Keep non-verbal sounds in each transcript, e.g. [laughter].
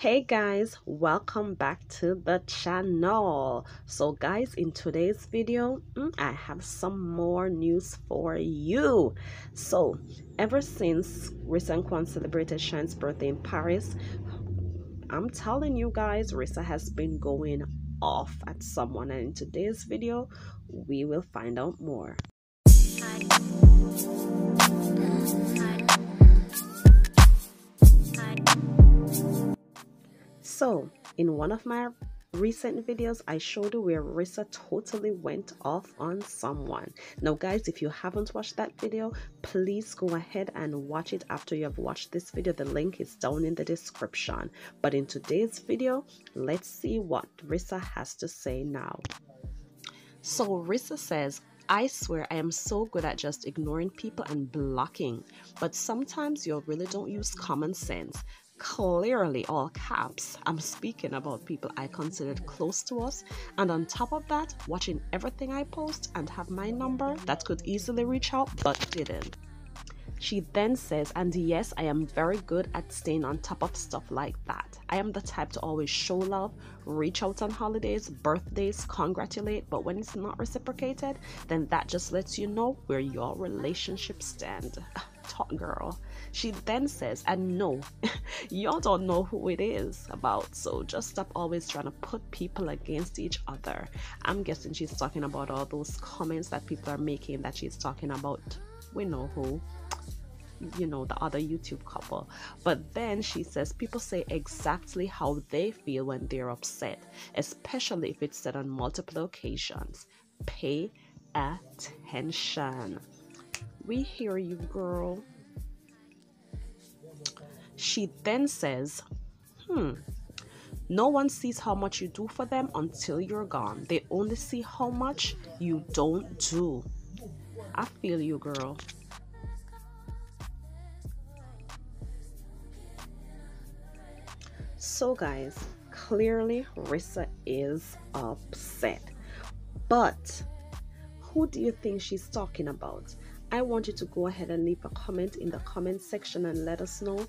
hey guys welcome back to the channel. So guys in today's video mm, i have some more news for you. So ever since Riss and Quan celebrated shine's birthday in paris i'm telling you guys rissa has been going off at someone. And in today's video we will find out more So, in one of my recent videos, I showed you where Rissa totally went off on someone. Now, guys, if you haven't watched that video, please go ahead and watch it after you have watched this video. The link is down in the description. But in today's video, let's see what Rissa has to say now. So, Rissa says, I swear I am so good at just ignoring people and blocking, but sometimes you really don't use common sense. Clearly all caps. I'm speaking about people i considered close to us and on top of that watching everything i post and have my number that could easily reach out but didn't she then says, and yes, I am very good at staying on top of stuff like that. I am the type to always show love, reach out on holidays, birthdays, congratulate, but when it's not reciprocated, then that just lets you know where your relationship stand. [laughs] Talk girl. She then says, and no, [laughs] y'all don't know who it is about, so just stop always trying to put people against each other. I'm guessing she's talking about all those comments that people are making that she's talking about. We know who you know the other youtube couple but then she says people say exactly how they feel when they're upset especially if it's said on multiple occasions pay attention we hear you girl she then says hmm no one sees how much you do for them until you're gone. They only see how much you don't do. I feel you, girl. So, guys, clearly Rissa is upset. But who do you think she's talking about? I want you to go ahead and leave a comment in the comment section and let us know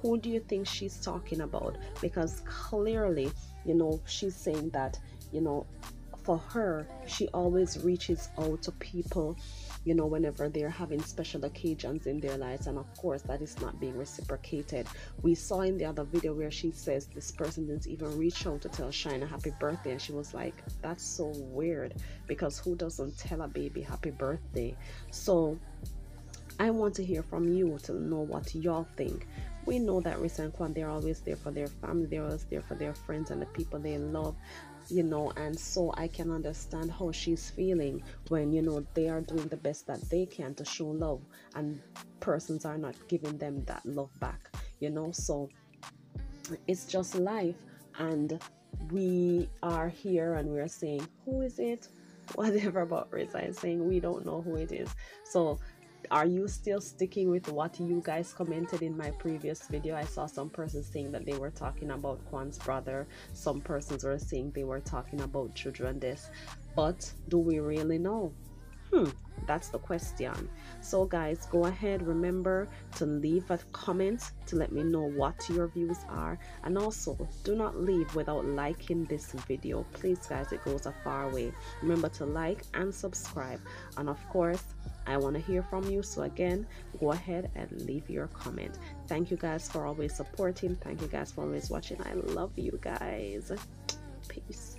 who do you think she's talking about because clearly you know she's saying that you know for her she always reaches out to people you know, whenever they're having special occasions in their lives. And of course, that is not being reciprocated. We saw in the other video where she says this person didn't even reach out to tell Shine a happy birthday. And she was like, that's so weird because who doesn't tell a baby happy birthday? So, I want to hear from you to know what y'all think. We know that Rissa and Quan, they're always there for their family, they're always there for their friends and the people they love you know and so i can understand how she's feeling when you know they are doing the best that they can to show love and persons are not giving them that love back you know? So it's just life and we are here and we're saying who is it? [laughs] Whatever about Rissa is saying we don't know who it is. So are you still sticking with what you guys commented in my previous video? I saw some persons saying that they were talking about Quan's brother. Some persons were saying they were talking about children this. But do we really know? Hmm that's the question. So guys go ahead remember to leave a comment to let me know what your views are. And also do not leave without liking this video. Please guys it goes a far way. Remember to like and subscribe. And of course I want to hear from you. So, again, go ahead and leave your comment. Thank you guys for always supporting. Thank you guys for always watching. I love you guys. Peace.